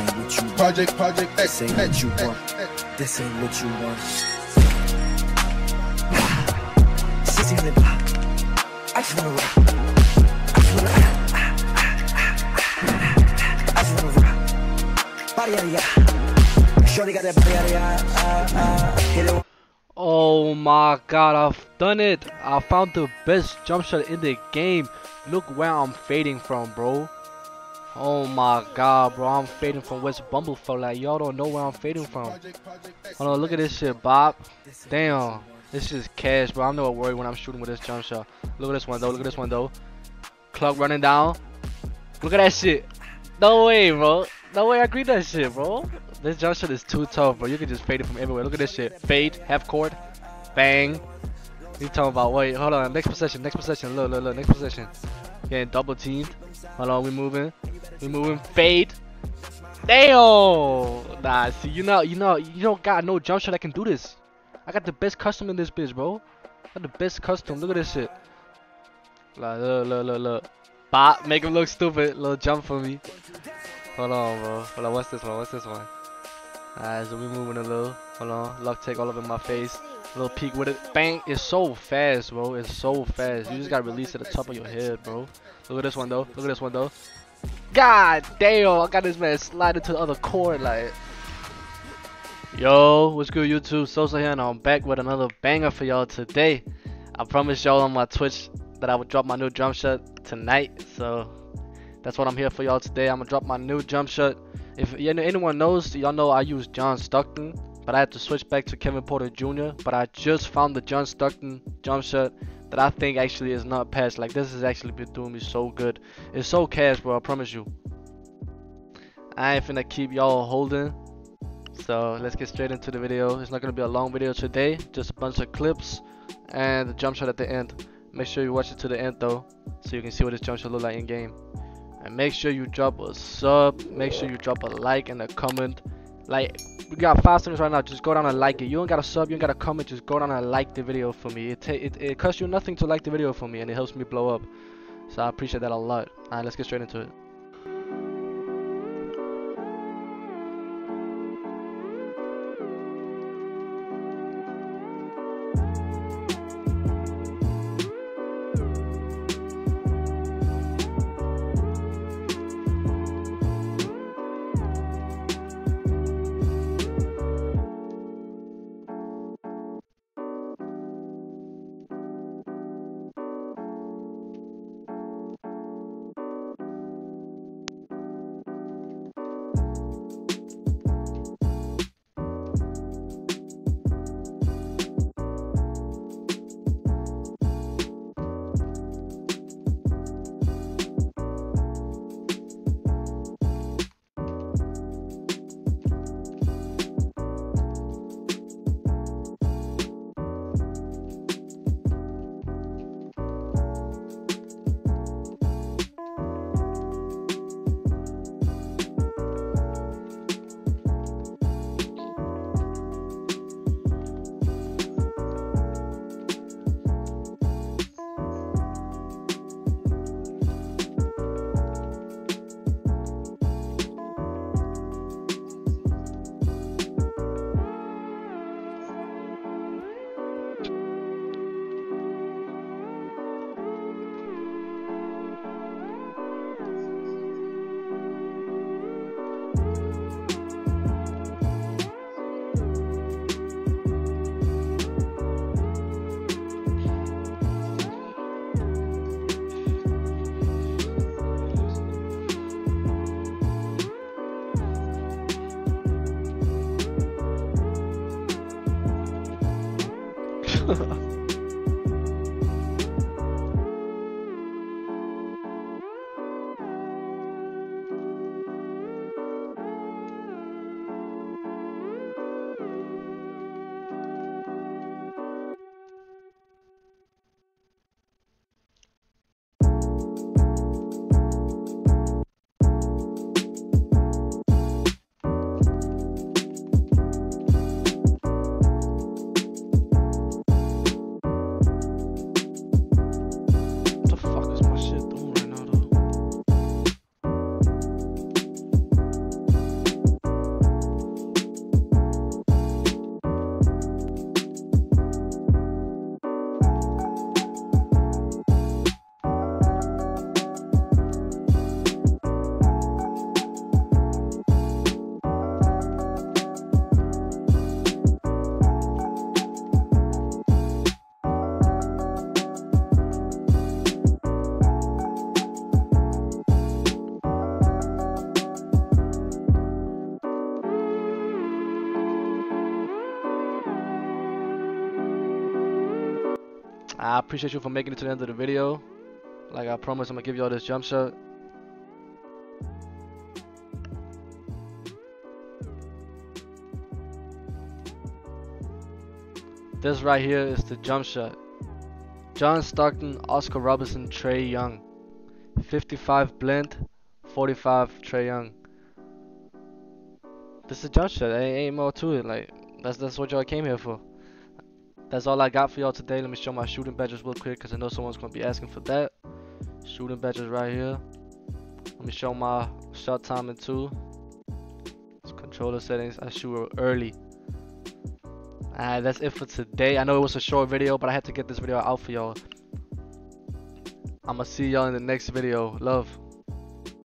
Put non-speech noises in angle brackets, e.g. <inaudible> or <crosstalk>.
ain't what you want. Project, project, This ain't what you want. want. <sighs> This ain't what you want. Sissy in the block. I just wanna rock. I just wanna. I just wanna rock. Body out of ya. Shorty got that body out of ya. Hit it. Oh my god, I've done it! I found the best jump shot in the game. Look where I'm fading from, bro. Oh my god, bro. I'm fading from West Bumblefuck. Like, y'all don't know where I'm fading from. Hold on, look at this shit, Bob. Damn. This is cash, bro. I'm never worried when I'm shooting with this jump shot. Look at this one, though. Look at this one, though. Clock running down. Look at that shit. No way, bro. No way I agree that shit, bro. This jump shot is too tough, bro. You can just fade it from everywhere. Look at this shit. Fade, half court, bang. You talking about, wait, hold on. Next possession, next possession. Look, look, look. Next possession. Getting double teamed. Hold on, we moving. We moving. Fade. Damn. Nah, see, you know, you know, you don't got no jump shot that can do this. I got the best custom in this bitch, bro. I got the best custom. Look at this shit. Like, look, look, look, look. Bop, make him look stupid. Little jump for me. Hold on, bro. Hold on, what's this one? What's this one? Alright, so we moving a little. Hold on. Luck take all up in my face. Little peek with it. Bang! It's so fast, bro. It's so fast. You just got released at the top of your head, bro. Look at this one, though. Look at this one, though. God damn! I got this man sliding to the other court, like. Yo, what's good, YouTube? Sosa here, and I'm back with another banger for y'all today. I promised y'all on my Twitch that I would drop my new jump shot tonight, so that's what I'm here for y'all today. I'm gonna drop my new jump shot. If anyone knows, y'all know I use John Stockton, but I had to switch back to Kevin Porter Jr. But I just found the John Stockton jump shot that I think actually is not passed. Like this has actually been doing me so good. It's so cash, bro. I promise you. I ain't finna keep y'all holding. So let's get straight into the video. It's not gonna be a long video today, just a bunch of clips and the jump shot at the end. Make sure you watch it to the end though, so you can see what this jump shot look like in game. And make sure you drop a sub, make sure you drop a like and a comment. Like we got five seconds right now, just go down and like it. You don't gotta sub, you don't gotta comment, just go down and like the video for me. It it, it costs you nothing to like the video for me and it helps me blow up. So I appreciate that a lot. Alright, let's get straight into it. I appreciate you for making it to the end of the video. Like I promised, I'm gonna give y'all this jump shot. This right here is the jump shot. John Stockton, Oscar Robertson, Trae Young. 55 blend, 45 Trae Young. This is a jump shot. Ain't, ain't more to it. Like that's that's what y'all came here for. That's all I got for y'all today. Let me show my shooting badges real quick because I know someone's gonna be asking for that. Shooting badges right here. Let me show my shot timing too. It's controller settings. I shoot early. Alright, that's it for today. I know it was a short video, but I had to get this video out for y'all. I'ma see y'all in the next video. Love.